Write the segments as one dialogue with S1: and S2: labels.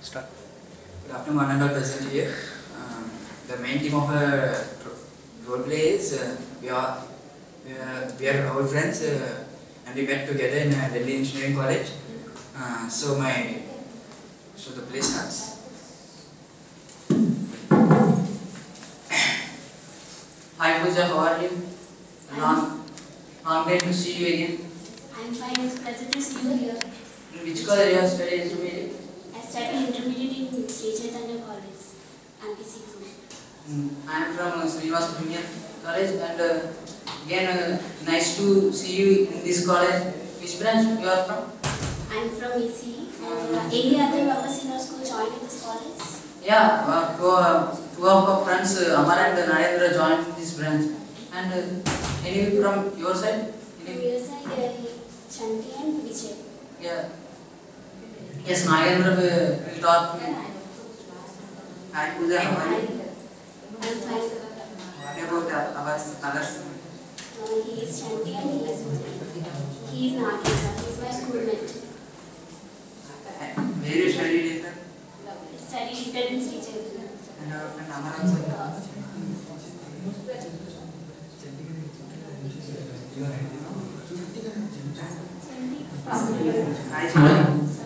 S1: Start.
S2: Good afternoon, one and present here. Um, the main theme of our role play is uh, we are we are, we are old friends uh, and we met together in uh, Lendi Engineering College. Uh, so my so the play starts.
S3: Hi Pooja, how are you? Long, long day to see you again.
S4: I'm fine. It's pleasure to see you here.
S3: In which college you have studied intermediate?
S4: I study intermediate in Sri Chaitanya College, MPC group.
S3: Mm, I am from uh, Junior College and uh, again uh, nice to see you in this college. Which branch you are from?
S4: I'm from ECE. And uh, any other members in our School joined in this college?
S3: Yeah, uh, two, uh, two of our friends uh, Amar and Narendra joined this branch. And uh, any from your side?
S4: From your side, uh, Chanti and Vijay.
S3: Yeah. Yes, Narendra will, will talk me. Hi Pooja, how are you?
S4: I'm fine.
S3: What about our others?
S4: Uh, he is Chanti and he is Vijay. He is Nagesha. He is my schoolmate.
S3: Where you studied in the
S4: He studied in Sri Chaitanya.
S3: and our friend Amar also. Hi Chandy.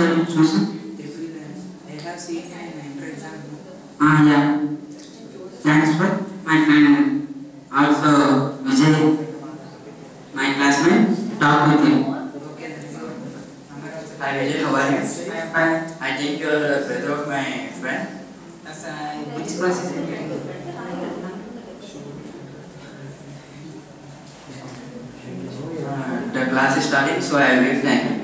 S2: Which branch are you choosing?
S3: Tripoli branch. I have seen an.
S2: Ah yeah. Thanks for my friend also Vijay, my classmate, talk with him.
S3: Okay, then go. Amar also.
S2: Hi Vijay, how are you?
S3: I am fine.
S2: I think you are the brother of my friend.
S3: As I, which class is it?
S2: Uh, the class is starting, so I will give time.